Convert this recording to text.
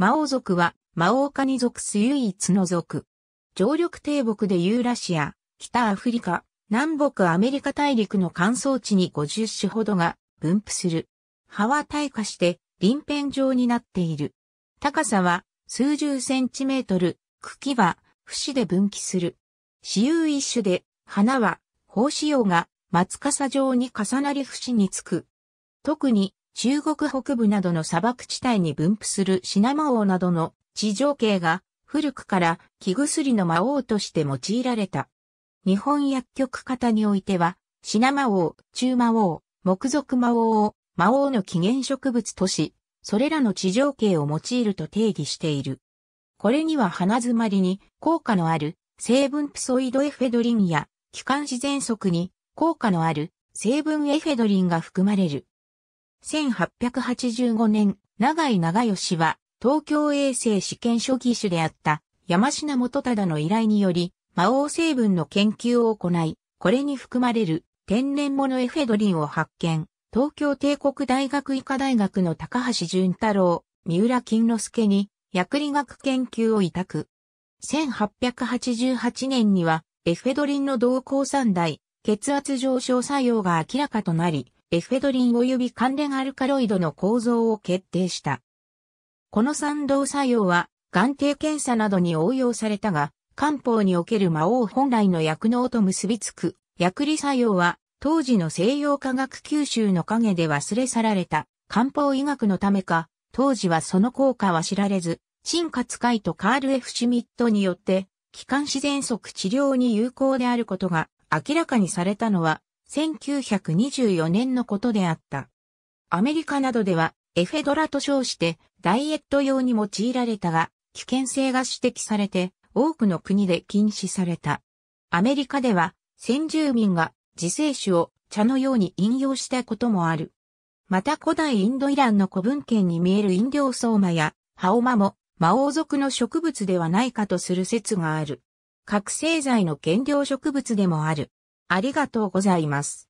魔王族は魔王カニ属す唯一の族。常緑低木でユーラシア、北アフリカ、南北アメリカ大陸の乾燥地に50種ほどが分布する。葉は退化して鱗片状になっている。高さは数十センチメートル、茎は節で分岐する。私有一種で、花は胞子葉が松笠状に重なり節につく。特に中国北部などの砂漠地帯に分布するシナモ王などの地上系が古くから木薬の魔王として用いられた。日本薬局型においては、シナマ王、中魔王、木属魔王を魔王の起源植物とし、それらの地上系を用いると定義している。これには鼻詰まりに効果のある成分プソイドエフェドリンや気管支喘息に効果のある成分エフェドリンが含まれる。1885年、長井長吉は東京衛生試験初期種であった山科元忠の依頼により魔王成分の研究を行い、これに含まれる天然物エフェドリンを発見。東京帝国大学医科大学の高橋淳太郎、三浦金之助に薬理学研究を委託。1888年にはエフェドリンの同抗酸大、血圧上昇作用が明らかとなり、エフェドリン及び関連アルカロイドの構造を決定した。この賛同作用は眼底検査などに応用されたが、漢方における魔王本来の薬能と結びつく薬理作用は当時の西洋科学吸収の陰で忘れ去られた漢方医学のためか、当時はその効果は知られず、新活会とカール・エフ・シュミットによって、気管支喘息治療に有効であることが明らかにされたのは、1924年のことであった。アメリカなどでは、エフェドラと称して、ダイエット用に用いられたが、危険性が指摘されて、多くの国で禁止された。アメリカでは、先住民が自生種を茶のように引用したこともある。また古代インドイランの古文献に見える飲料相馬や、ハオマも、魔王族の植物ではないかとする説がある。覚醒剤の原料植物でもある。ありがとうございます。